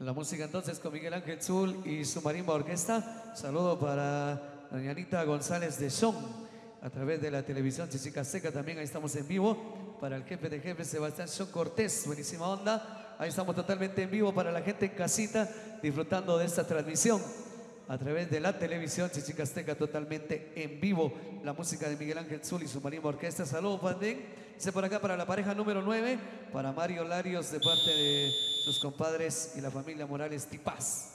La música entonces con Miguel Ángel Zul y su marimba orquesta. Saludo para doña González de Son a través de la televisión Chichica Seca. También ahí estamos en vivo para el jefe de jefe Sebastián Son Cortés. Buenísima onda. Ahí estamos totalmente en vivo para la gente en casita disfrutando de esta transmisión a través de la televisión Chichicasteca totalmente en vivo. La música de Miguel Ángel Zul y su marimba orquesta. Saludos, Pandén. Dice por acá para la pareja número 9, para Mario Larios de parte de sus compadres y la familia Morales Tipaz.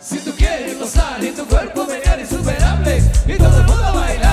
Si tú quieres gozar y tu cuerpo menear insuperable y todo el mundo bailar.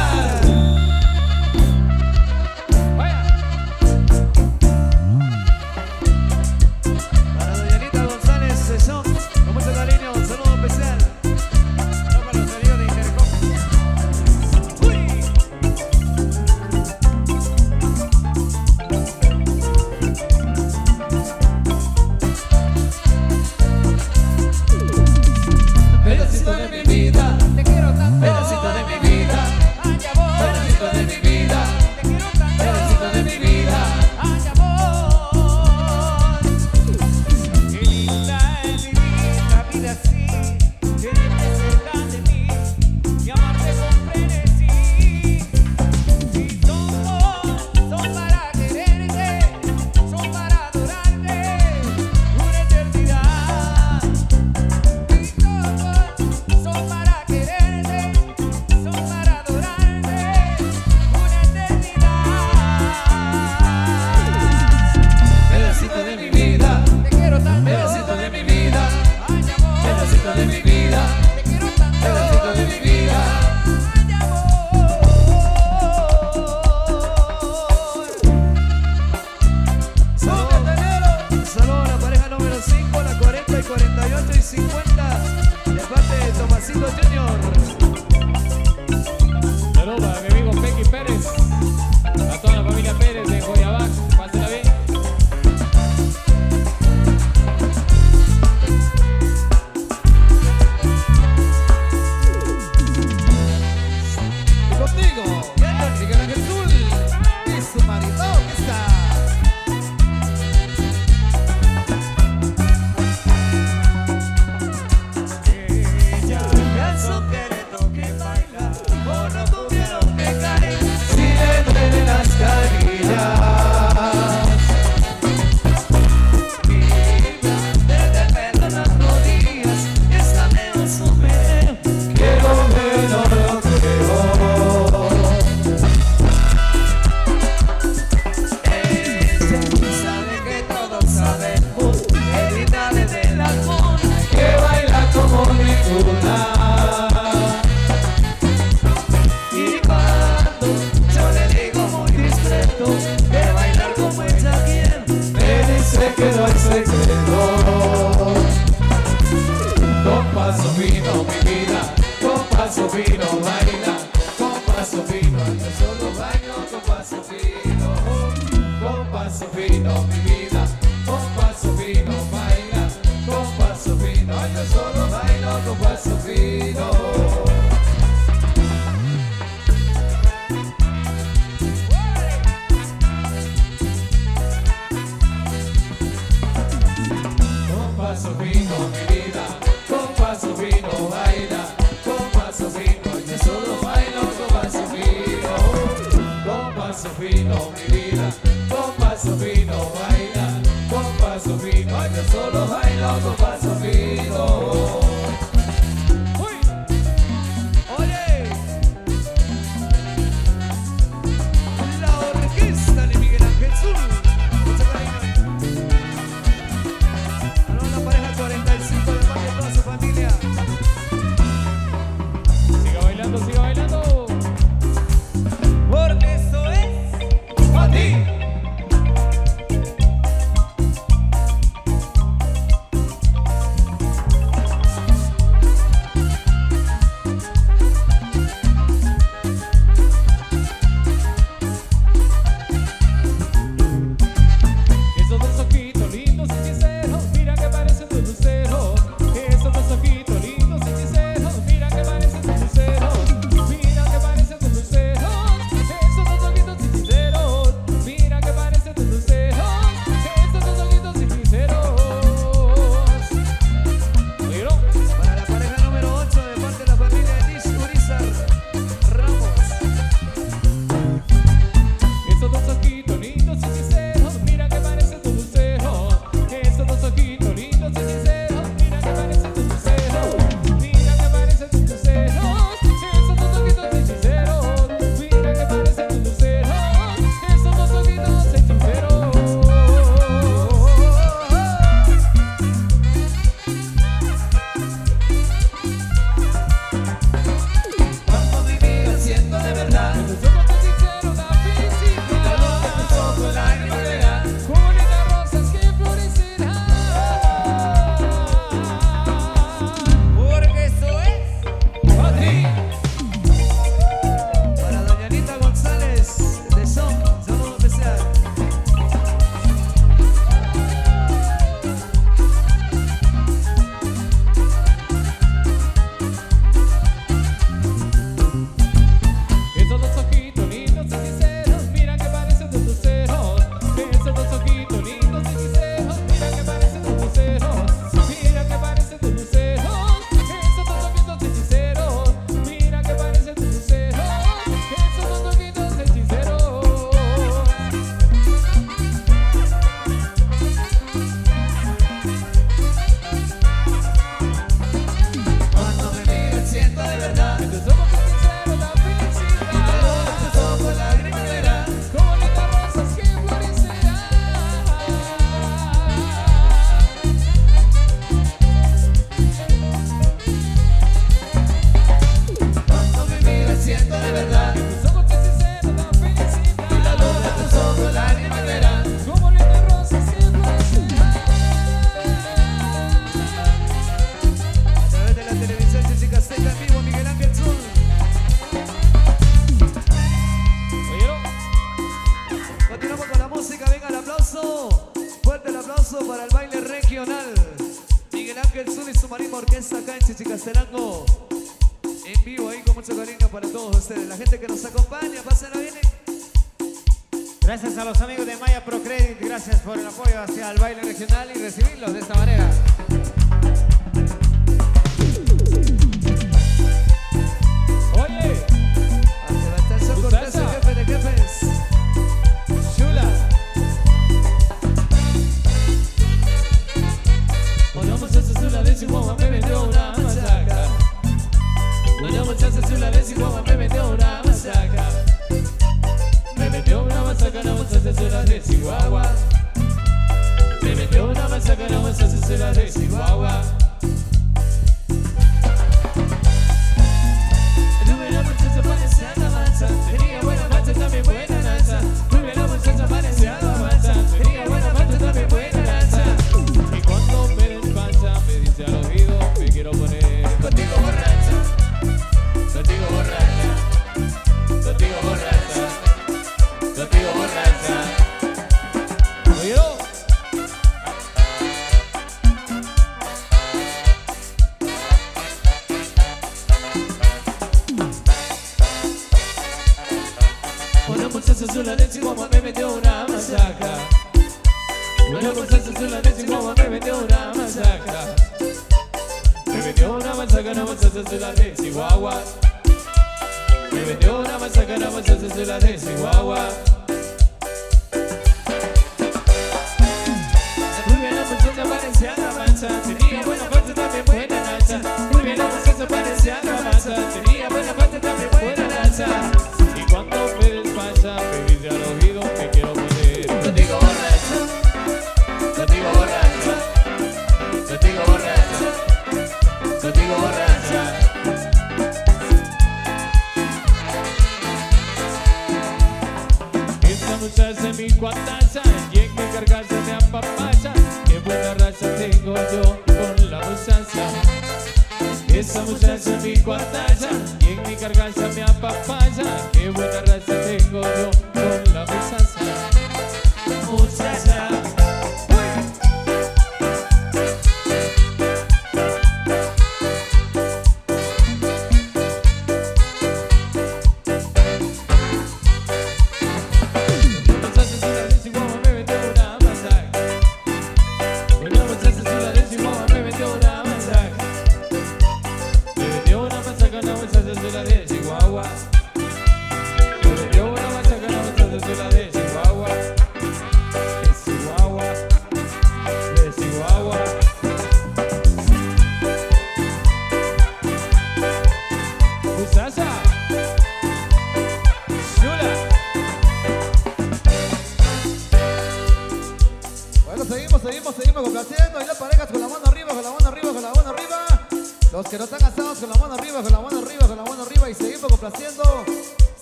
no están cansados, con la mano arriba, con la mano arriba, con la mano arriba y seguimos complaciendo.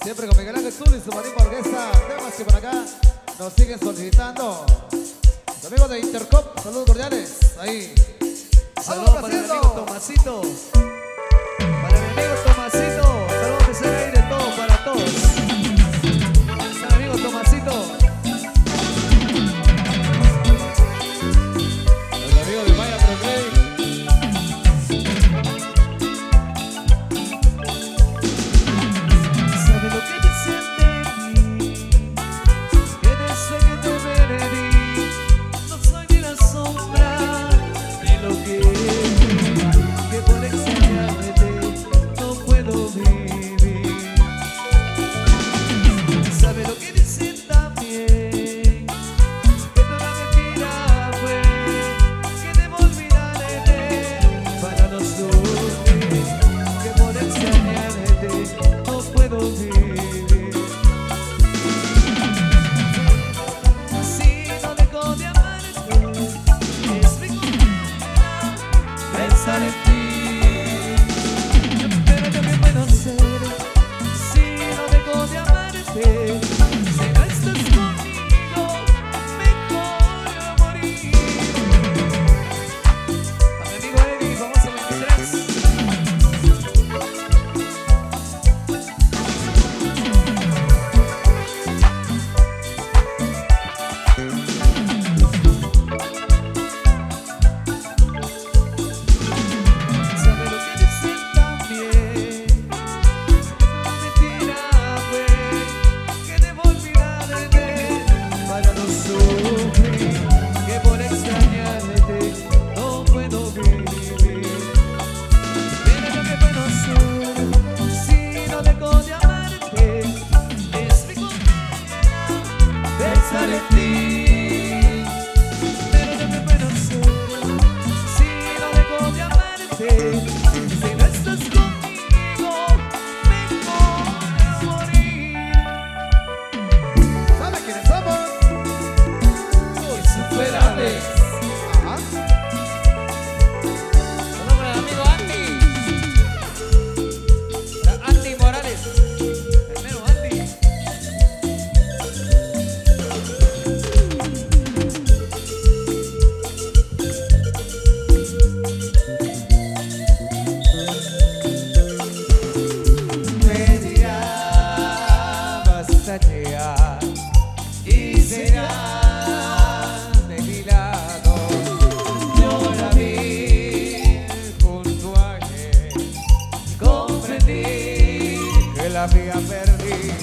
Siempre con Miguel Ángel Zul y su marido Orquesta. Temas que por acá nos siguen solicitando. Los amigos de Intercop, saludos cordiales. Ahí. Saludos para el amigo Tomasito. La había perdido.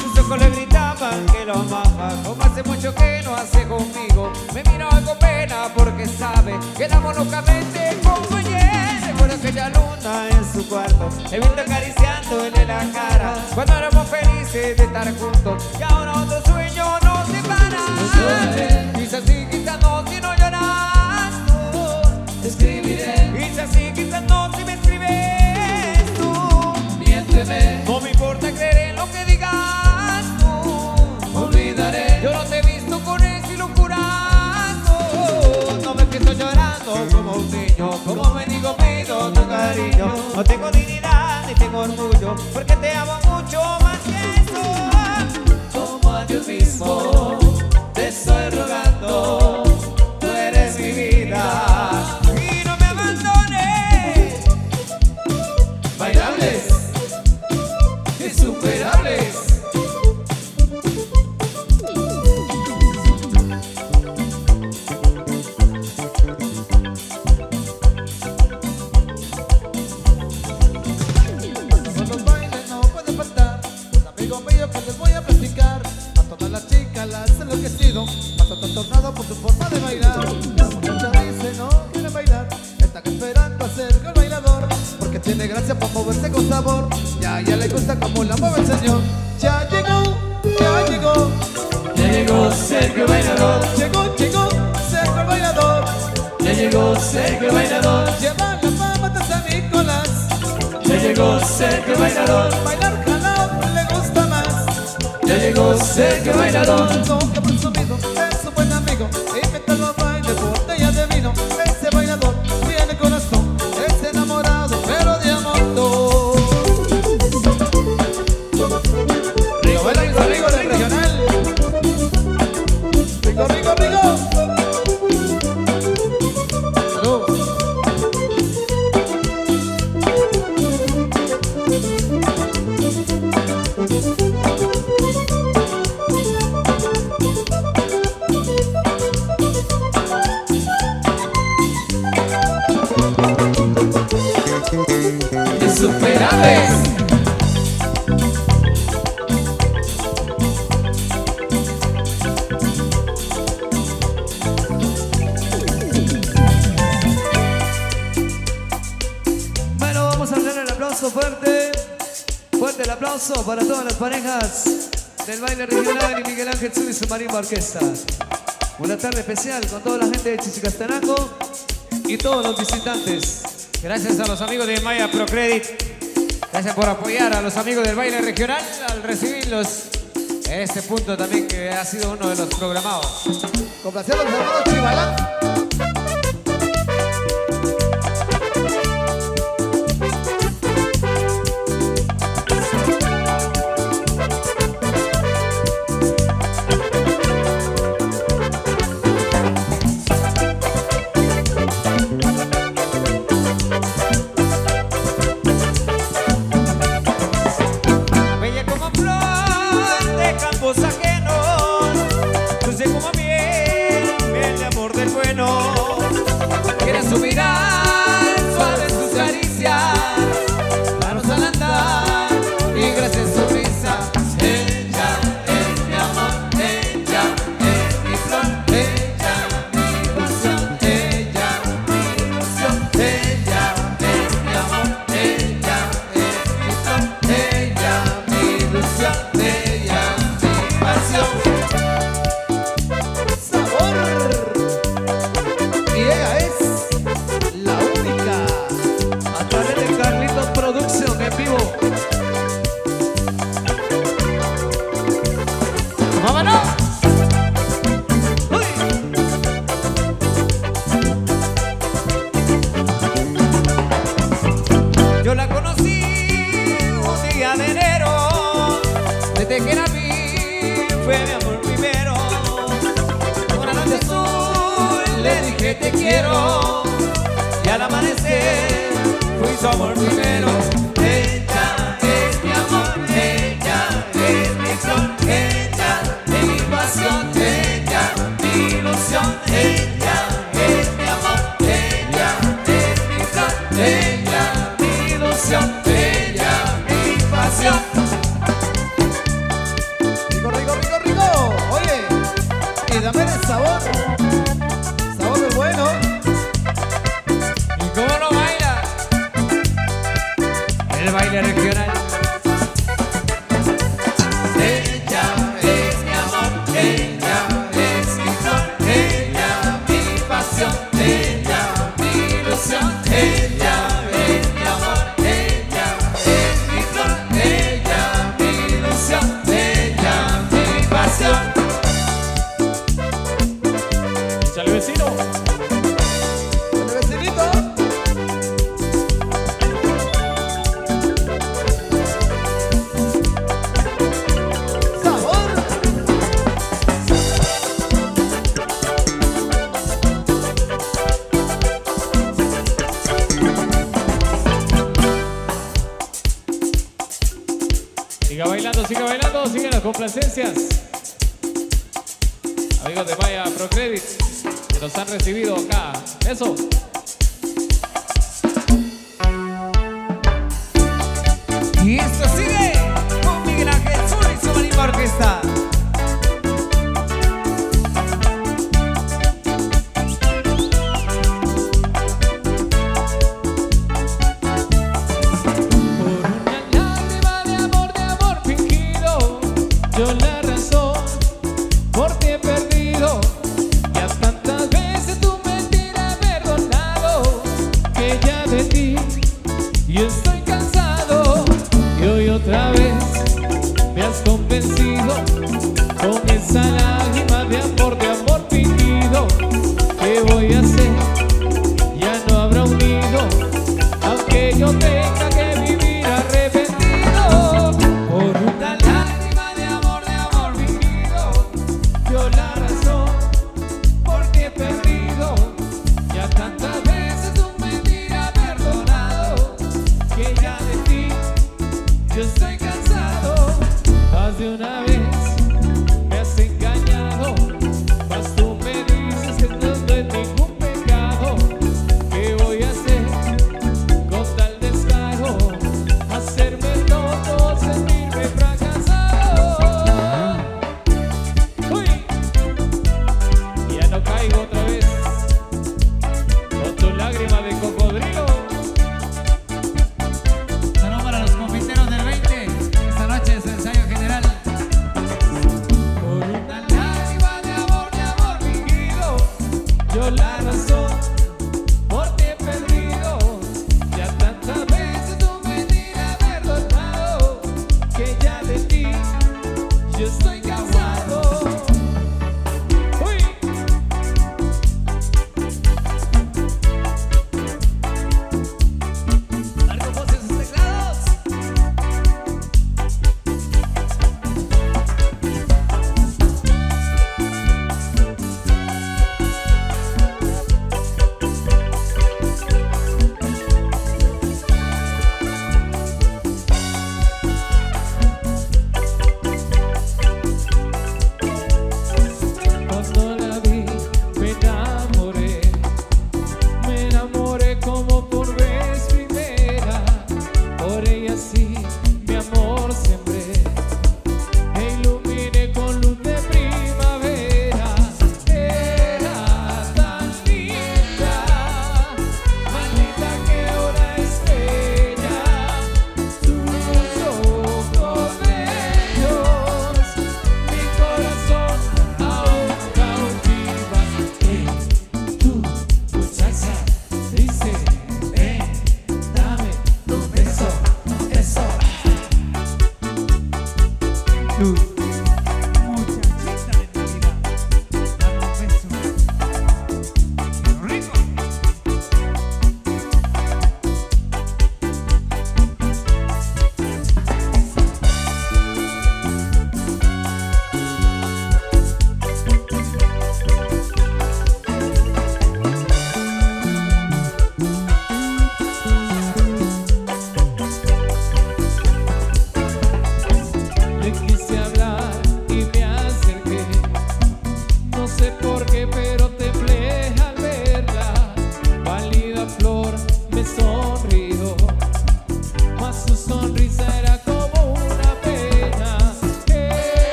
Sus ojos le gritaban que lo amaba, como hace mucho que no hace conmigo. Me miró con pena porque sabe que éramos locamente compañeros. Recuerdo aquella luna en su cuarto, he visto acariciándole la cara. Cuando éramos felices de estar juntos, y ahora otro sueño nos separa. Quizás sí, quizás no, si no llorando. Escribiré, Quizás sí, quizás no, No me importa creer en lo que digas tú. olvidaré. Yo no te he visto con ese locurazo. No me empiezo llorando como un niño. Como me digo, pido tu cariño. No tengo dignidad ni tengo orgullo. Porque te amo Ya llegó, ya llegó. Ya llegó Sergio Bailador, Llegó, llegó, Sergio bailador. Ya llegó Sergio Bailador, Lleva la fama de San Nicolás. Ya llegó Sergio Bailador, Bailar jalao le gusta más. Ya llegó Sergio Bailador. Baile regional y Miguel Ángel Zul y su marimba orquesta. Una tarde especial con toda la gente de Chichicastenango y todos los visitantes. Gracias a los amigos de Maya Procredit. Gracias por apoyar a los amigos del baile regional al recibirlos en este punto también que ha sido uno de los programados. Complaciendo los hermanos Chivalán te quiero y al amanecer fui su amor primero. de Maya Procredit que nos han recibido acá. Eso. Y esto sigue con Miguel Ángel Sol y su orquesta.